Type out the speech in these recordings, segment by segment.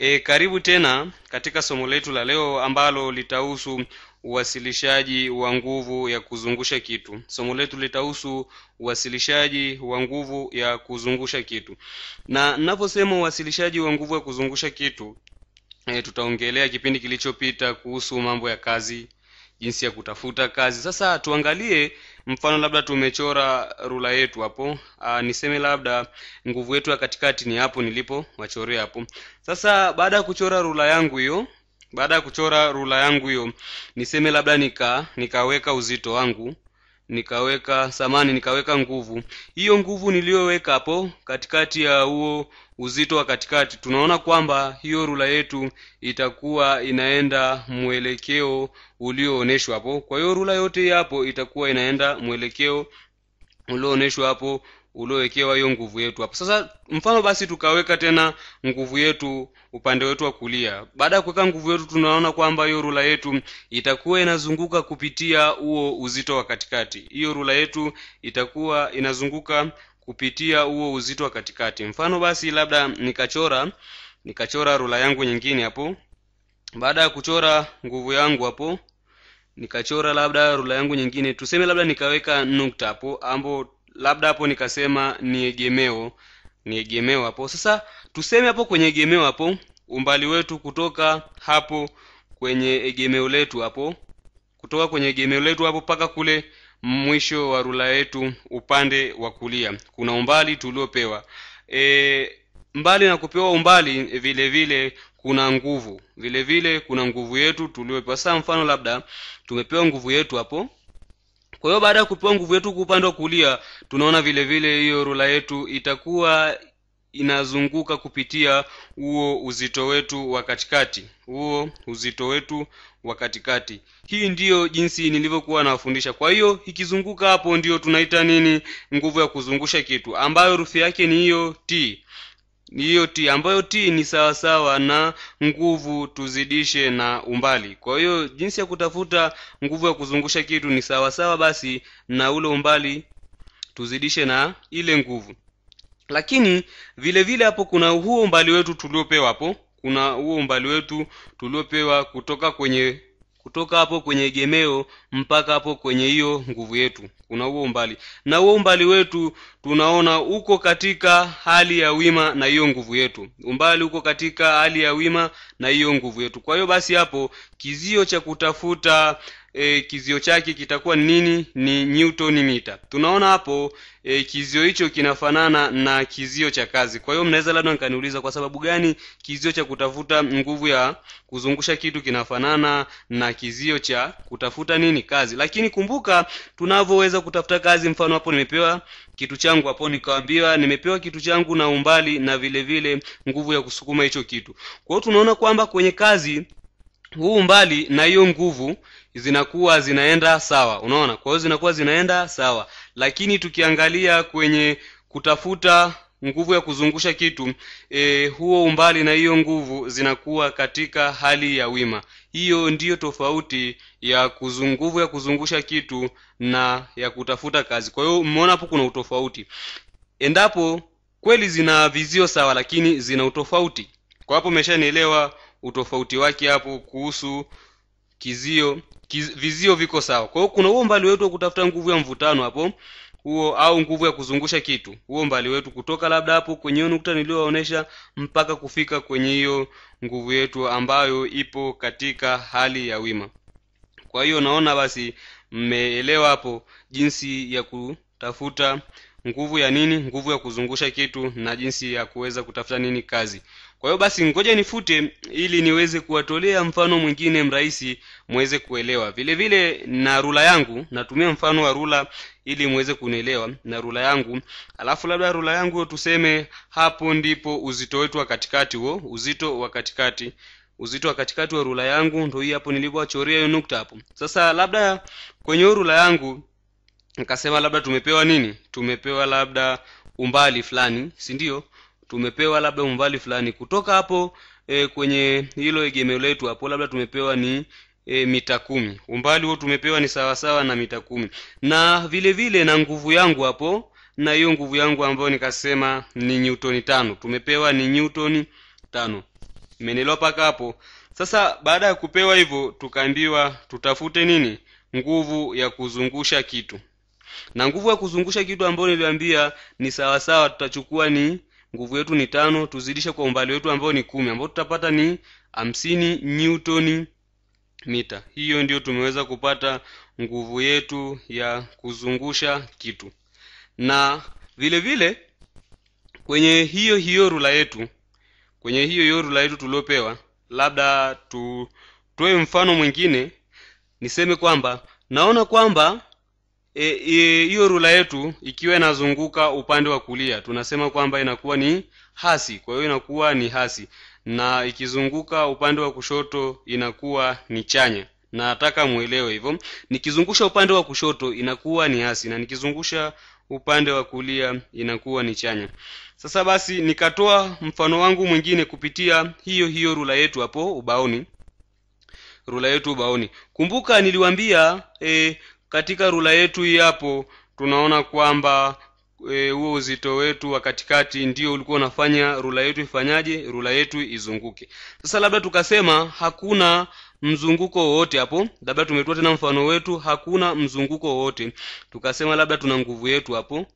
E, karibu tena katika somo letu la leo ambalo litahusu uwasilishaji wa nguvu ya kuzungusha kitu. Somo letu litahusu uwasilishaji wa nguvu ya kuzungusha kitu, na ninaposema uwasilishaji wa nguvu ya kuzungusha kitu e, tutaongelea kipindi kilichopita kuhusu mambo ya kazi, jinsi ya kutafuta kazi. Sasa tuangalie mfano, labda tumechora rula yetu hapo. Aa, niseme labda nguvu yetu ya katikati ni hapo nilipo wachorea hapo. Sasa baada ya kuchora rula yangu hiyo, baada ya kuchora rula yangu hiyo, niseme labda nika nikaweka uzito wangu nikaweka samani nikaweka nguvu hiyo nguvu niliyoweka hapo katikati ya huo uzito wa katikati. Tunaona kwamba hiyo rula yetu itakuwa inaenda mwelekeo ulioonyeshwa hapo. Kwa hiyo rula yote hapo itakuwa inaenda mwelekeo ulioonyeshwa hapo uliowekewa hiyo nguvu yetu hapo. Sasa mfano basi tukaweka tena nguvu yetu upande wetu wa kulia. Baada ya kuweka nguvu yetu tunaona kwamba hiyo rula yetu itakuwa inazunguka kupitia huo uzito wa katikati. Hiyo rula yetu itakuwa inazunguka kupitia huo uzito wa katikati. Mfano basi labda nikachora nikachora rula yangu nyingine hapo. Baada ya kuchora nguvu yangu hapo nikachora labda rula yangu nyingine. Tuseme labda nikaweka nukta hapo ambo labda hapo nikasema ni egemeo ni egemeo hapo. Sasa tuseme hapo kwenye egemeo hapo umbali wetu kutoka hapo kwenye egemeo letu hapo kutoka kwenye egemeo letu hapo mpaka kule mwisho wa rula yetu upande wa kulia. Kuna umbali tuliopewa. E, mbali na kupewa umbali vile vile kuna nguvu. Vile vile kuna nguvu yetu tuliopewa. Sasa mfano labda tumepewa nguvu yetu hapo. Kwa hiyo baada ya kupewa nguvu yetu kwa upande wa kulia tunaona vile vile hiyo rula yetu itakuwa inazunguka kupitia huo uzito wetu wa katikati huo uzito wetu wa katikati. Hii ndiyo jinsi nilivyokuwa nawafundisha. Kwa hiyo ikizunguka hapo ndiyo tunaita nini? Nguvu ya kuzungusha kitu ambayo rufi yake ni hiyo t. Hiyo t ambayo t ni sawasawa na nguvu tuzidishe na umbali. Kwa hiyo jinsi ya kutafuta nguvu ya kuzungusha kitu ni sawasawa basi na ule umbali tuzidishe na ile nguvu lakini vile vile hapo kuna huo umbali wetu tuliopewa hapo kuna huo umbali wetu tuliopewa kutoka kwenye kutoka hapo kwenye egemeo mpaka hapo kwenye hiyo nguvu yetu. Kuna huo umbali. Na huo umbali wetu tunaona uko katika hali ya wima na hiyo nguvu yetu. Umbali uko katika hali ya wima na hiyo nguvu yetu. Kwa hiyo basi hapo kizio cha kutafuta e, kizio chake kitakuwa nini? Ni newton mita tunaona hapo e, kizio hicho kinafanana na kizio cha kazi. Kwa hiyo mnaweza labda nikaniuliza kwa sababu gani kizio cha kutafuta nguvu ya kuzungusha kitu kinafanana na kizio cha kutafuta nini? Kazi. Lakini kumbuka tunavyoweza kutafuta kazi mfano hapo nimepewa kitu changu hapo nikawambiwa nimepewa kitu changu na umbali na vile vile nguvu ya kusukuma hicho kitu. Kwa hiyo tunaona kwamba kwenye kazi huu umbali na hiyo nguvu zinakuwa zinaenda sawa. Unaona? Kwa hiyo zinakuwa zinaenda sawa. Lakini tukiangalia kwenye kutafuta nguvu ya kuzungusha kitu e, huo umbali na hiyo nguvu zinakuwa katika hali ya wima. Hiyo ndiyo tofauti ya nguvu ya kuzungusha kitu na ya kutafuta kazi. Kwa hiyo mmeona hapo kuna utofauti. Endapo kweli zina vizio sawa lakini zina utofauti. Kwa hapo umeshanielewa utofauti wake hapo kuhusu kizio kiz, vizio viko sawa. Kwa hiyo kuna huo mbali wetu wa kutafuta nguvu ya mvutano hapo huo au nguvu ya kuzungusha kitu. Huo mbali wetu kutoka labda hapo kwenye hiyo nukta niliyoonyesha mpaka kufika kwenye hiyo nguvu yetu ambayo ipo katika hali ya wima. Kwa hiyo naona basi mmeelewa hapo jinsi ya kutafuta nguvu ya nini nguvu ya kuzungusha kitu na jinsi ya kuweza kutafuta nini kazi kwa hiyo basi ngoja nifute ili niweze kuwatolea mfano mwingine mrahisi mweze kuelewa. Vile vile na rula yangu natumia mfano wa rula ili muweze kunielewa na rula yangu. Alafu labda rula yangu tuseme hapo ndipo uzito wetu wa katikati huo uzito wa katikati. Uzito wa katikati wa rula yangu ndo hii hapo nilipoachoria hiyo nukta hapo. Sasa labda kwenye hiyo rula yangu nikasema labda tumepewa nini? Tumepewa labda umbali fulani si ndio tumepewa labda umbali fulani. Kutoka hapo e, kwenye hilo egemeo letu hapo labda tumepewa ni e, mita kumi. Umbali huo tumepewa ni sawasawa na mita kumi. Na vile vile na nguvu yangu hapo na hiyo nguvu yangu ambayo nikasema ni newtoni tano. Tumepewa ni newtoni tano. Menelewa mpaka hapo? Sasa baada ya kupewa hivyo tukaambiwa tutafute nini? Nguvu ya kuzungusha kitu. Na nguvu ya kuzungusha kitu ambayo niliambia ni sawasawa tutachukua ni nguvu yetu ni tano tuzidishe kwa umbali wetu ambao ni kumi ambao tutapata ni hamsini newtoni mita hiyo ndio tumeweza kupata nguvu yetu ya kuzungusha kitu. Na vile vile kwenye hiyo hiyo rula yetu kwenye hiyo hiyo rula yetu tuliopewa labda tutoe mfano mwingine niseme kwamba naona kwamba hiyo e, e, rula yetu ikiwa inazunguka upande wa kulia tunasema kwamba inakuwa ni hasi. Kwa hiyo inakuwa ni hasi. Na ikizunguka upande wa kushoto inakuwa ni chanya. Na nataka mwelewe hivyo nikizungusha upande wa kushoto inakuwa ni hasi na nikizungusha upande wa kulia inakuwa ni chanya. Sasa basi nikatoa mfano wangu mwingine kupitia hiyo hiyo rula yetu hapo ubaoni. Rula yetu ubaoni. Kumbuka niliwambia e, katika rula yetu hii hapo tunaona kwamba huo e, uzito wetu wa katikati ndio ulikuwa unafanya rula yetu ifanyaje? Rula yetu izunguke. Sasa labda tukasema hakuna mzunguko wowote hapo. Labda tumetoa tena mfano wetu hakuna mzunguko wowote. Tukasema labda tuna nguvu yetu hapo.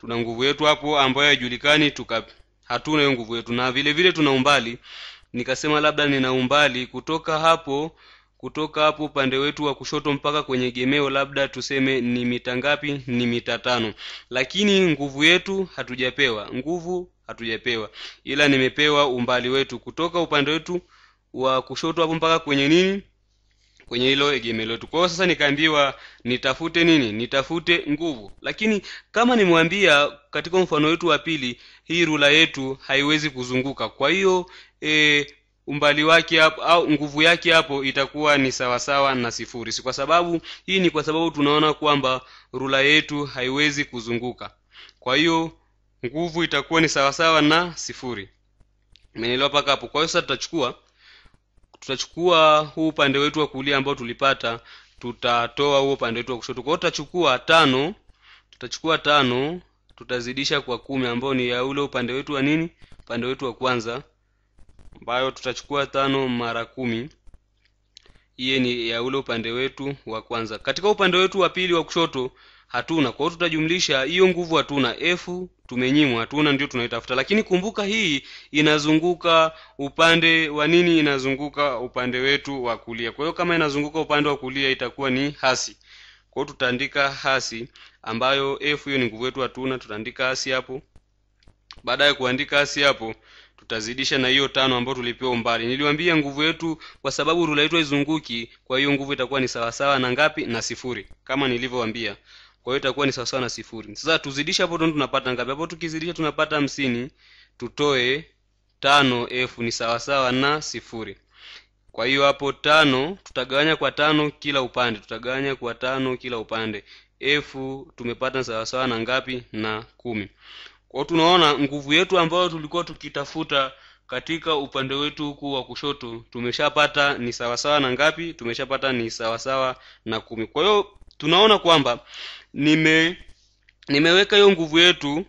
Tuna nguvu yetu hapo ambayo haijulikani tuka hatuna hiyo nguvu yetu. Na vile vile tuna umbali. Nikasema labda nina umbali kutoka hapo kutoka hapo upande wetu wa kushoto mpaka kwenye gemeo labda tuseme ni mita ngapi? Ni mita tano. Lakini nguvu yetu hatujapewa. Nguvu hatujapewa. Ila nimepewa umbali wetu. Kutoka upande wetu wa kushoto hapo mpaka kwenye nini? Kwenye hilo egemeo letu. Kwa hiyo sasa nikaambiwa nitafute nini? Nitafute nguvu. Lakini kama nimwambia katika mfano wetu wa pili hii rula yetu haiwezi kuzunguka. Kwa hiyo e, umbali wake hapo au nguvu yake hapo itakuwa ni sawasawa na sifuri. Si kwa sababu hii ni kwa sababu tunaona kwamba rula yetu haiwezi kuzunguka. Kwa hiyo nguvu itakuwa ni sawasawa na sifuri. Menelewa mpaka hapo? Kwa hiyo sasa tutachukua tutachukua huu upande wetu wa kulia ambao tulipata tutatoa huo upande wetu wa kushoto. Kwa hiyo tutachukua tano tutachukua tano tutazidisha kwa kumi ambao ni ya ule upande wetu wa nini? Upande wetu wa kwanza ambayo tutachukua tano mara kumi. Hiye ni ya ule upande wetu wa kwanza. Katika upande wetu wa pili wa kushoto hatuna. Kwa hiyo tutajumlisha hiyo nguvu hatuna. F tumenyimwa. Hatuna ndio tunaitafuta. Lakini kumbuka hii inazunguka upande wa nini? Inazunguka upande wetu wa kulia. Kwa hiyo kama inazunguka upande wa kulia itakuwa ni hasi. Kwa hiyo tutaandika hasi ambayo f hiyo ni nguvu yetu hatuna. Tutaandika hasi hapo. Baada ya kuandika hasi hapo tutazidisha na hiyo tano ambayo tulipewa umbali. Niliwambia nguvu yetu kwa sababu rula yetu haizunguki kwa hiyo nguvu itakuwa ni sawasawa na ngapi? Na sifuri kama nilivyowambia kwa hiyo itakuwa ni sawasawa na sifuri. Sasa tuzidisha hapo tunapata ngapi? Hapo tukizidisha tunapata hamsini tutoe tano f ni sawasawa na sifuri. Kwa hiyo hapo tano tutagawanya kwa tano kila upande tutagawanya kwa tano kila upande. F tumepata sawasawa na ngapi? Na kumi kwa tunaona nguvu yetu ambayo tulikuwa tukitafuta katika upande wetu huku wa kushoto tumeshapata ni sawasawa na ngapi? Tumeshapata ni sawasawa na kumi. Kwa hiyo tunaona kwamba nime nimeweka hiyo nguvu yetu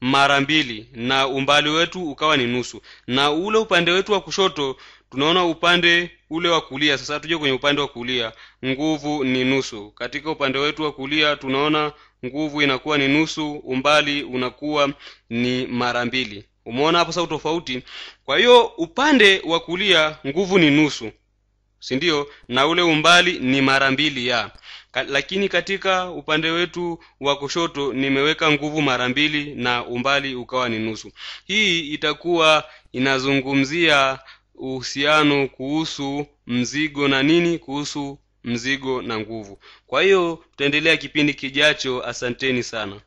mara mbili na umbali wetu ukawa ni nusu. Na ule upande wetu wa kushoto tunaona upande ule wa kulia. Sasa tuje kwenye upande wa kulia. Nguvu ni nusu. Katika upande wetu wa kulia tunaona nguvu inakuwa ni nusu umbali unakuwa ni mara mbili. Umeona hapo sasa tofauti kwa hiyo upande wa kulia nguvu ni nusu si ndio? Na ule umbali ni mara mbili ya. Ka, lakini katika upande wetu wa kushoto nimeweka nguvu mara mbili na umbali ukawa ni nusu. Hii itakuwa inazungumzia uhusiano kuhusu mzigo na nini kuhusu mzigo na nguvu. Kwa hiyo tutaendelea kipindi kijacho. Asanteni sana